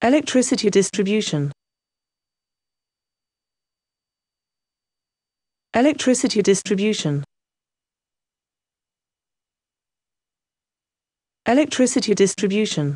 Electricity distribution. Electricity distribution. Electricity distribution.